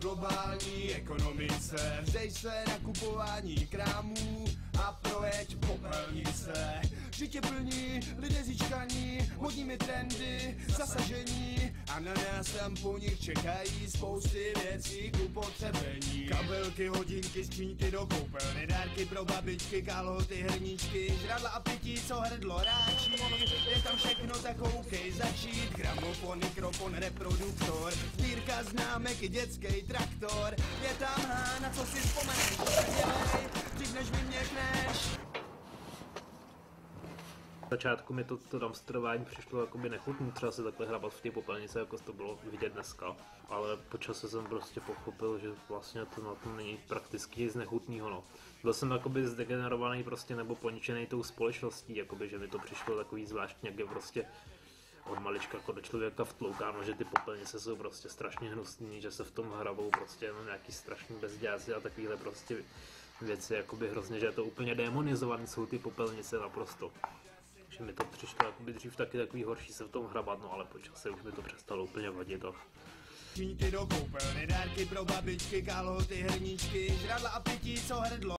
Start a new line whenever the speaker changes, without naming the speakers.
globální ekonomice. Vzdej se na kupování krámů a projeď popelnice. Žitě plní, lidé zíčkaní, modními trendy, zasažení a na nás tam po nich čekají spousty věcí k upotřebení. Kabelky, hodinky, skříňky do koupelny, dárky pro babičky, kalhoty, hrníčky, žradla a pití, co hrdlo ráčí. Tak koukej začít, gramofon, mikrofon, reproduktor, sbírka známek i dětský traktor. Je tam há, na co si vzpomeneš,
začátku mi to, to dumpsterování přišlo jakoby nechutný, třeba se takhle hrabat v té popelnici, jako to bylo vidět dneska. Ale po čase jsem prostě pochopil, že vlastně to na tom není prakticky nic nechutného. No. Byl jsem jakoby zdegenerovaný prostě nebo poničený tou společností, jakoby, že mi to přišlo takový zvláštní, jak je prostě od malička jako do člověka vtloukáno, že ty popelnice jsou prostě strašně hnusný, že se v tom hrabou prostě jenom nějaký strašný bezděláci a takovýhle prostě věci, jakoby hrozně, že je to úplně demonizované jsou ty popelnice naprosto. Že mi to přišlo jakoby dřív taky takový horší se v tom hrabat, no ale po čase už mi to přestalo úplně vadit a
Skříňky do koupelny, dárky pro babičky, kalhoty, hrníčky, žradla a pití, co hrdlo